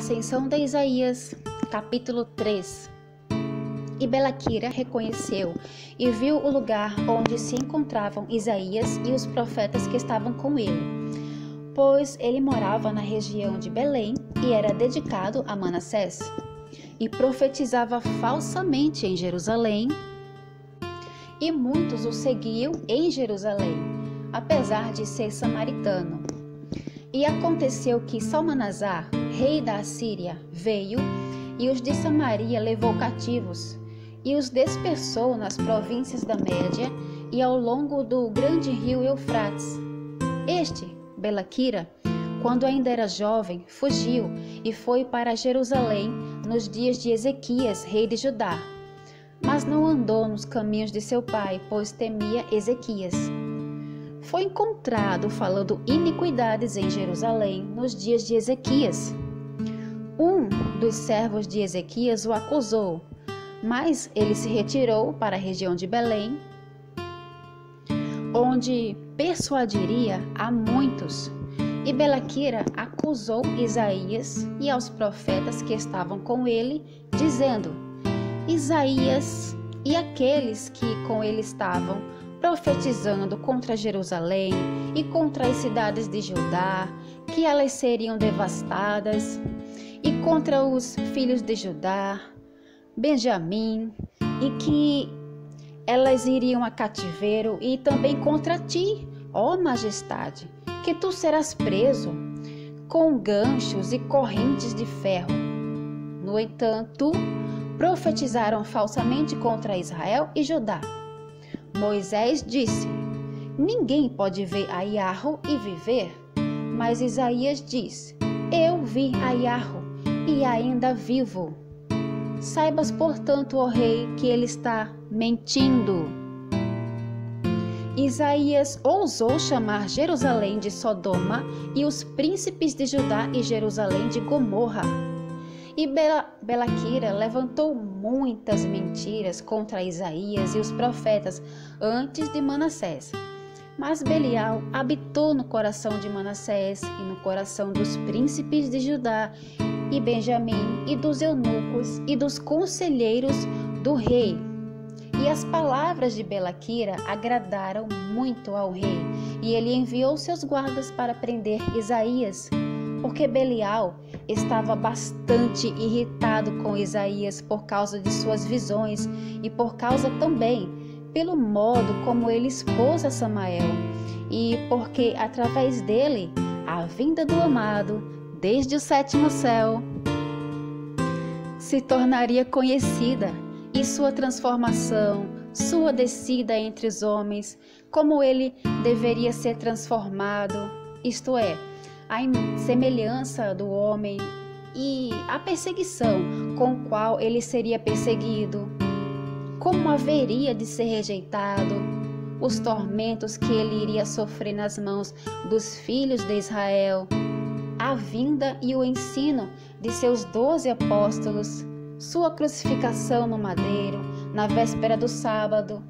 Ascensão de Isaías, capítulo 3. E Belaquira reconheceu e viu o lugar onde se encontravam Isaías e os profetas que estavam com ele, pois ele morava na região de Belém e era dedicado a Manassés, e profetizava falsamente em Jerusalém, e muitos o seguiam em Jerusalém, apesar de ser samaritano. E aconteceu que Salmanazar, rei da Assíria, veio e os de Samaria levou cativos e os dispersou nas províncias da Média e ao longo do grande rio Eufrates. Este, Belaquira, quando ainda era jovem, fugiu e foi para Jerusalém nos dias de Ezequias, rei de Judá. Mas não andou nos caminhos de seu pai, pois temia Ezequias foi encontrado falando iniquidades em Jerusalém nos dias de Ezequias. Um dos servos de Ezequias o acusou, mas ele se retirou para a região de Belém, onde persuadiria a muitos. E Belaquira acusou Isaías e aos profetas que estavam com ele, dizendo: Isaías e aqueles que com ele estavam profetizando contra Jerusalém e contra as cidades de Judá, que elas seriam devastadas, contra os filhos de Judá, Benjamim, e que elas iriam a cativeiro, e também contra ti, ó majestade, que tu serás preso com ganchos e correntes de ferro. No entanto, profetizaram falsamente contra Israel e Judá Moisés disse: Ninguém pode ver a Iarro e viver. Mas Isaías diz: Eu vi a Iarro e ainda vivo. Saibas, portanto, ó rei, que ele está mentindo. Isaías ousou chamar Jerusalém de Sodoma e os príncipes de Judá e Jerusalém de Gomorra. E Belaquira levantou muitas mentiras contra Isaías e os profetas antes de Manassés. Mas Belial habitou no coração de Manassés e no coração dos príncipes de Judá e Benjamim e dos eunucos e dos conselheiros do rei. E as palavras de Belaquira agradaram muito ao rei, e ele enviou seus guardas para prender Isaías porque Belial estava bastante irritado com Isaías por causa de suas visões e por causa também pelo modo como ele expôs a Samael, e porque através dele a vinda do amado desde o sétimo céu. Se tornaria conhecida e sua transformação, sua descida entre os homens, como ele deveria ser transformado, isto é, a semelhança do homem e a perseguição com qual ele seria perseguido, como haveria de ser rejeitado, os tormentos que ele iria sofrer nas mãos dos filhos de Israel, a vinda e o ensino de seus doze apóstolos, sua crucificação no madeiro, na véspera do sábado,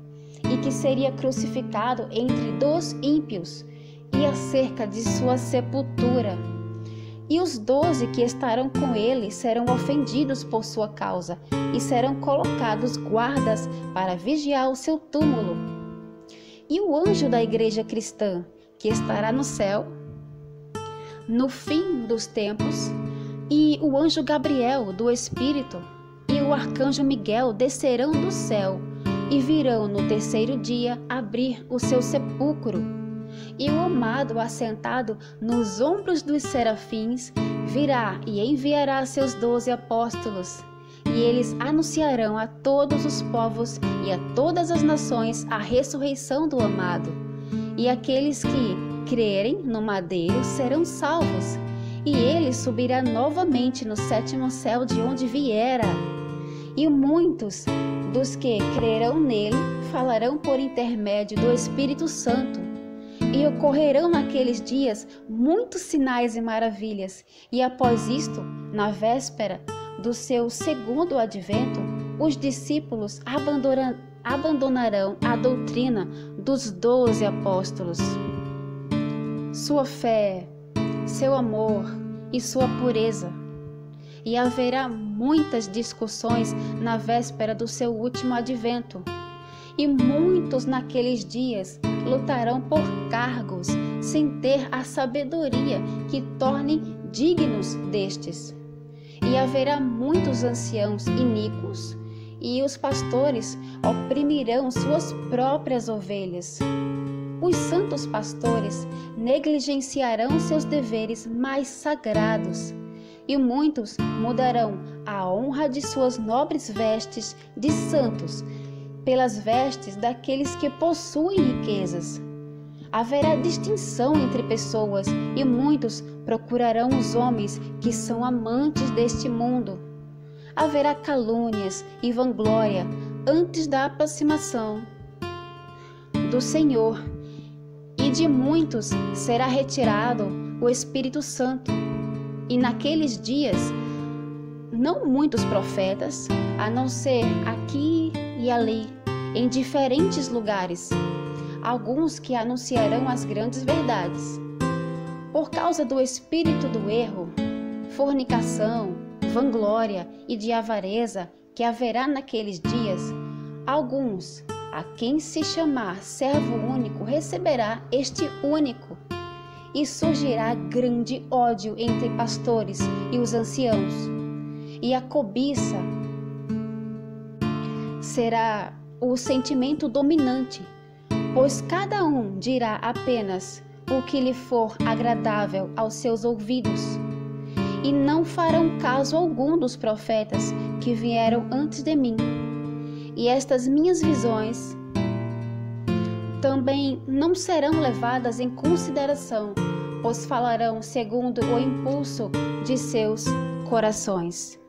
e que seria crucificado entre dois ímpios e acerca de sua sepultura. E os doze que estarão com ele serão ofendidos por sua causa, e serão colocados guardas para vigiar o seu túmulo. E o anjo da igreja cristã, que estará no céu, no fim dos tempos, e o anjo Gabriel do Espírito, e o arcanjo Miguel descerão do céu, e virão no terceiro dia abrir o seu sepulcro e o amado, assentado nos ombros dos serafins, virá e enviará seus doze apóstolos. E eles anunciarão a todos os povos e a todas as nações a ressurreição do amado. E aqueles que crerem no madeiro serão salvos. E ele subirá novamente no sétimo céu de onde viera. E muitos dos que crerão nele falarão por intermédio do Espírito Santo e ocorrerão naqueles dias muitos sinais e maravilhas, e após isto, na véspera do seu segundo advento, os discípulos abandonarão a doutrina dos doze apóstolos. Sua fé, seu amor e sua pureza. e haverá muitas discussões na véspera do seu último advento. E muitos naqueles dias lutarão por cargos sem ter a sabedoria que torne dignos destes. E haverá muitos anciãos iníquos, e os pastores oprimirão suas próprias ovelhas. Os santos pastores negligenciarão seus deveres mais sagrados, e muitos mudarão a honra de suas nobres vestes de santos pelas vestes daqueles que possuem riquezas. Haverá distinção entre pessoas, e muitos procurarão os homens que são amantes deste mundo. Haverá calúnias e vanglória antes da aproximação do Senhor, e de muitos será retirado o Espírito Santo. E naqueles dias, não muitos profetas, a não ser aqui e ali, em diferentes lugares, alguns que anunciarão as grandes verdades. Por causa do espírito do erro, fornicação, vanglória e de avareza que haverá naqueles dias, alguns, a quem se chamar servo único, receberá este único. E surgirá grande ódio entre pastores e os anciãos. E a cobiça será o sentimento dominante, pois cada um dirá apenas o que lhe for agradável aos seus ouvidos, e não farão caso algum dos profetas que vieram antes de mim. E estas minhas visões também não serão levadas em consideração, pois falarão segundo o impulso de seus corações.